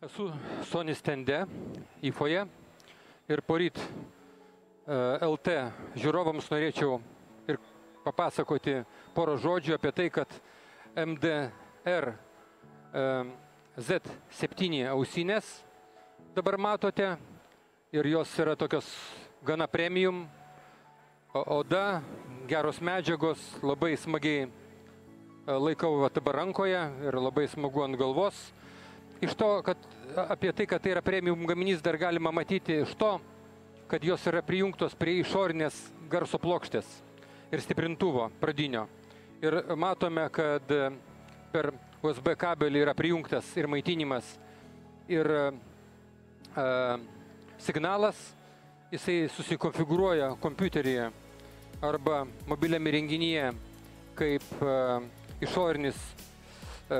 Esu Sony stende į foje ir poryt e, LT žiūrovams norėčiau ir papasakoti porą žodžių apie tai, kad MDR e, Z7 ausinės dabar matote ir jos yra tokios gana premium, oda, geros medžiagos, labai smagiai e, laikau dabar rankoje ir labai smagu ant galvos. Iš to, kad apie tai, kad tai yra premium gaminys, dar galima matyti iš to, kad jos yra prijungtos prie išorinės garso plokštės ir stiprintuvo pradinio. Ir matome, kad e, per USB kabelį yra prijungtas ir maitinimas, ir e, signalas, jisai susikonfigūruoja kompiuteryje arba mobiliame renginyje kaip e, išorinis e,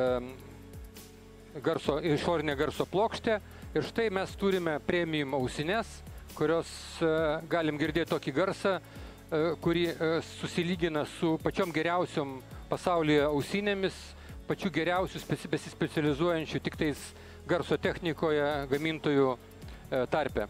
garso, išorinė garso plokštė. Ir štai mes turime premium ausines, kurios e, galim girdėti tokį garsą, e, kurį e, susilygina su pačiom geriausiom pasaulyje ausinėmis, pačių geriausių speci- besispecializuojančių tik tais garso technikoje gamintojų tarpe.